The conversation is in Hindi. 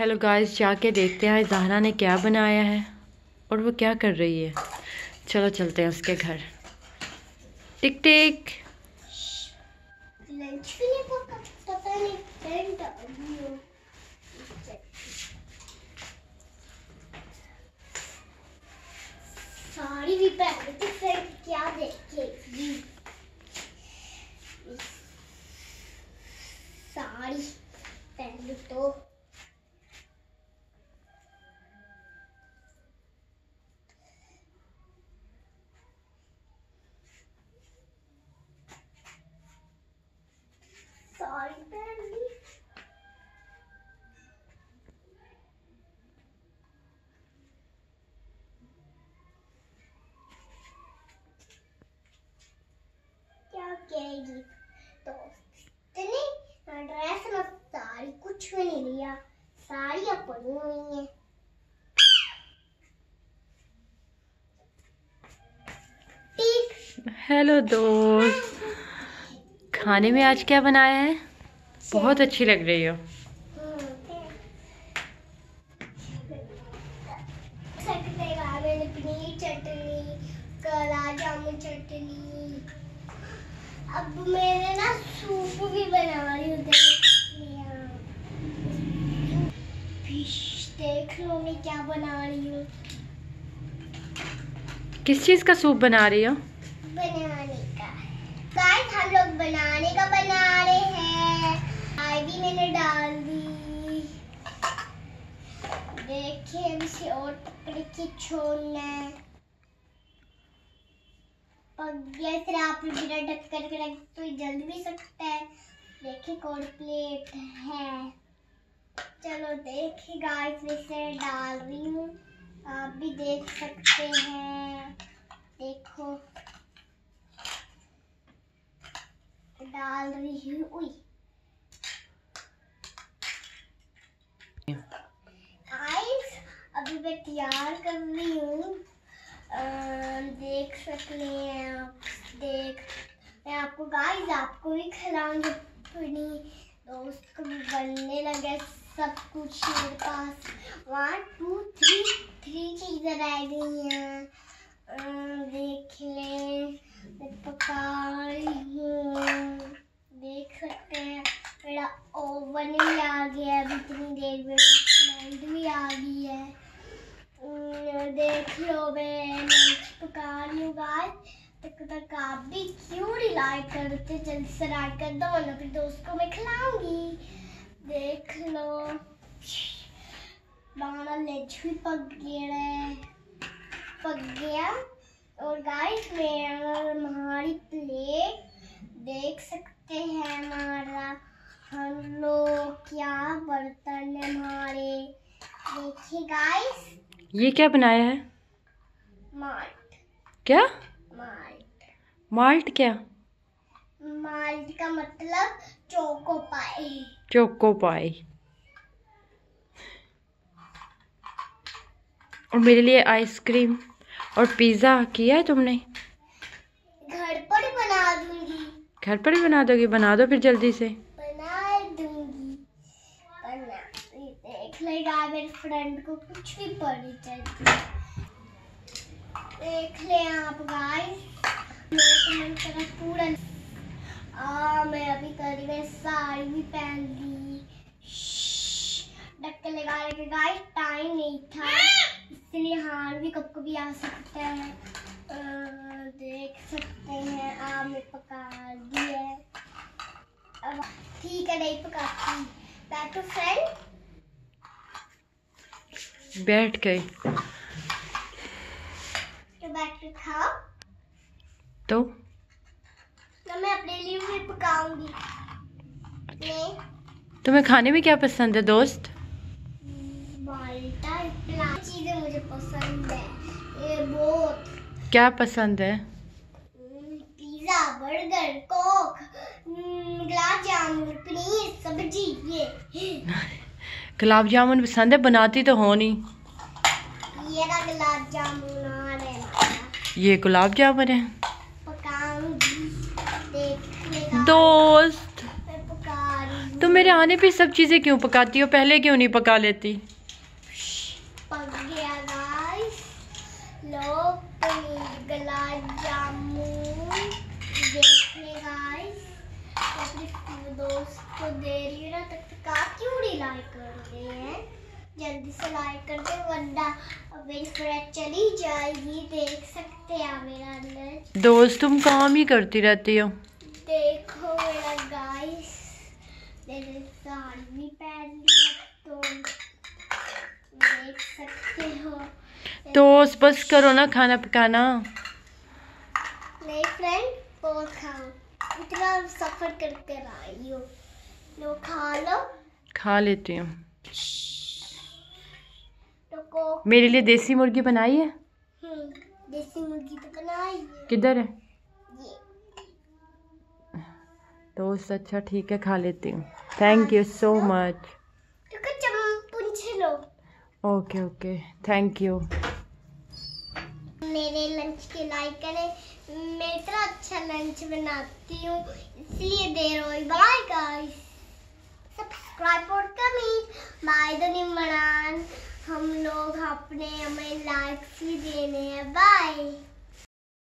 हेलो गाइस जाके देखते हैं जहरा ने क्या बनाया है और वो क्या कर रही है। चलो चलते हैं उसके घर। टिक टिक लंच भी नहीं पका पता नहीं फ्रेंड डाली हो साड़ी भी पहन तो फ्रेंड क्या देखेगी साड़ी पहन तो साड़ी पहन ली क्या कहेगी तो इतनी ड्रेस में साड़ी कुछ भी नहीं लिया साड़ियाँ पड़ी हुई हैं हेलो दोस्त खाने में आज क्या बनाया है? बहुत अच्छी लग रही हो। चटनी चटनी अब मैंने ना सूप भी बना रही हूँ देख लो मैं क्या बना रही हूँ। किस चीज़ का सूप बना रही हो? बनाने का। गाइस हम लोग बनाने का बना रहे हैं। चाय भी मैंने डाल दी। देखिए इसे और पकड़ के छोड़ना है। और गैस आप बिना ढक्कन के रख तो जल भी सकता है। देखिए कौन प्लेट है। चलो देखिए गाइस इसे डाल रही हूँ। आप भी देख सकते हैं। देखो। डाल रही हूँ, उई। गाइस अभी मैं तैयार कर रही हूँ। देख सकते हैं आप। देख। मैं आपको गाइस आपको भी खिलाऊँगी। अपनी दोस्त को भी बनने लगे। सब कुछ मेरे पास। वन टू थ्री थ्री चीज़ें रह गई हैं। देख लें। पका देख सकते हैं। मेरा ओवन भी आ गया है। अभी इतनी देर में लाइट भी आ गई है। देख लो मैं पका रही हूँ गाइस तक तक आप भी क्यों लाइक करते? जल्दी से लाइक कर दो, वरना फिर दोस्त को मैं खिलाऊँगी। देख लो। हमारा लंच भी पक गया है। पक गया। और गाइस मेरा हमारी प्लेट देख सकते हैं हमारा। हम लोग क्या बर्तन है हमारे? देखिए गाइस ये क्या बनाया है? माल्ट। क्या? माल्ट। माल्ट क्या? माल्ट का मतलब चोको पाई चोको पाई और मेरे लिए आइसक्रीम और पिज़्ज़ा किया है तुमने? घर पर ही बना दूँगी। घर पर ही बना दोगी? बना दो फिर जल्दी से। बना दूँगी। बना देख लेगा मेरे फ्रेंड को कुछ भी पड़ी चाहिए देख ले आप गाइस मेरा मन करा पूरा आ मैं अभी करी मैं साड़ी भी पहन ली। लगा लेके गाइस टाइम नहीं था। इसलिए हार भी कब कभी आ सकता है। देख सकते हैं मैं पका है। अब ठीक है नहीं पकाती। बैक टू फ्रेंड बैठ गई। तो बैक टू खाओ। तो तो मैं अपने लिए भी पकाऊँगी। तुम्हें खाने में क्या पसंद है दोस्त? चीज़ें मुझे पसंद है। ये बहुत। क्या पसंद है? Pizza burger coke gulab jamun paneer सब्ज़ी ये। गुलाब जामुन पसंद है बनाती तो हो नहीं। ये गुलाब जामुन आ रहा है। ये गुलाब जामुन है पकाऊँगी देख लेगा दोस्त। तुम मेरे आने पे सब चीज़ें क्यों पकाती हो? पहले क्यों नहीं पका लेती? पक गया गाइस लो पनीर गुलाब जामुन। देखिए गाइस अपने दोस्त को दे रही हूँ ना तब तक आप क्यों नहीं लाइक कर रहे हैं? जल्दी से लाइक कर दे वरना मेरी फ्रेंड चली जाएगी। देख सकते हैं मेरा लंच दोस्त तुम काम ही करती रहती हो देखो मेरा गाइस मैंने साड़ी भी पहन लिया तो देख सकते हो। दोस्त बस करो ना खाना पकाना। नहीं फ्रेंड और खाओ। इतना सफ़र करके आई हो। लो खा लो। खा लेती हूँ। तो मेरे लिए देसी मुर्गी बनाई है? हम्म, देसी मुर्गी तो बनाई है। किधर है ये दोस्त अच्छा ठीक है खा लेती हूँ। थैंक यू सो मच तो ओके ओके थैंक यू मेरे लंच के लाइक करें। मैं इतना अच्छा लंच बनाती हूँ इसलिए दे रहा हूँ बाय गाइस सब्सक्राइब और कमेंट बाय द निमरान हम लोग अपने हमें लाइक्स भी देने हैं। बाय